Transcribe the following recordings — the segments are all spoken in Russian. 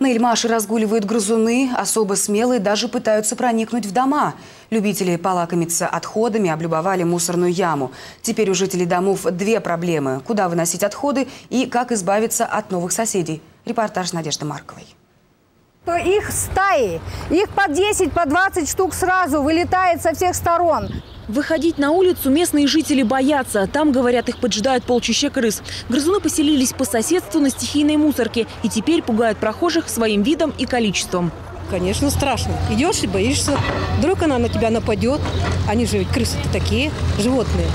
На Ильмаше разгуливают грызуны, особо смелые даже пытаются проникнуть в дома. Любители полакомиться отходами облюбовали мусорную яму. Теперь у жителей домов две проблемы – куда выносить отходы и как избавиться от новых соседей. Репортаж Надежды Марковой. То их стаи, их по 10, по 20 штук сразу вылетает со всех сторон. Выходить на улицу местные жители боятся. Там, говорят, их поджидают полчища крыс. Грызуны поселились по соседству на стихийной мусорке и теперь пугают прохожих своим видом и количеством. Конечно, страшно. Идешь и боишься. Вдруг она на тебя нападет. Они же ведь крысы-то такие, животные.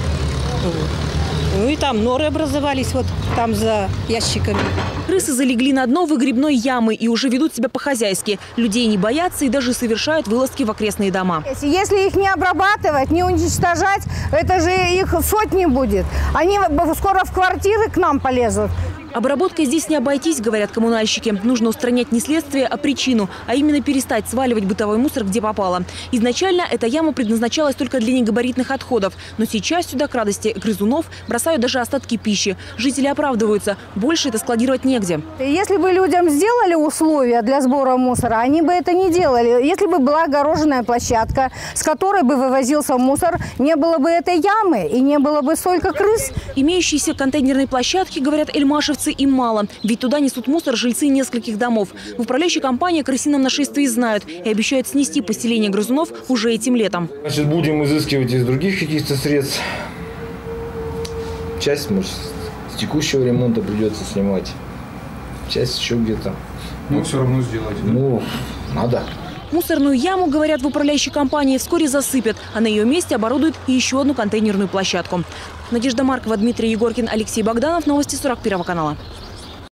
Вот. Ну и там норы образовались вот там за ящиками. Крысы залегли на дно выгребной ямы и уже ведут себя по-хозяйски. Людей не боятся и даже совершают вылазки в окрестные дома. Если их не обрабатывать, не уничтожать, это же их сотни будет. Они скоро в квартиры к нам полезут. Обработкой здесь не обойтись, говорят коммунальщики. Нужно устранять не следствие, а причину, а именно перестать сваливать бытовой мусор, где попало. Изначально эта яма предназначалась только для негабаритных отходов. Но сейчас сюда, к радости грызунов, бросают даже остатки пищи. Жители оправдываются. Больше это складировать негде. Если бы людям сделали условия для сбора мусора, они бы это не делали. Если бы была огороженная площадка, с которой бы вывозился мусор, не было бы этой ямы и не было бы столько крыс. Имеющиеся контейнерные площадки, говорят эльмашевцы, Красавцы им мало, ведь туда несут мусор жильцы нескольких домов. В управляющей компании о крысином нашествии знают и обещают снести поселение грызунов уже этим летом. Значит, будем изыскивать из других каких-то средств. Часть, может, с текущего ремонта придется снимать. Часть еще где-то. Ну, все равно сделать. Ну, надо. Мусорную яму, говорят в управляющей компании, вскоре засыпят, а на ее месте оборудуют еще одну контейнерную площадку. Надежда Маркова, Дмитрий Егоркин, Алексей Богданов. Новости 41 канала.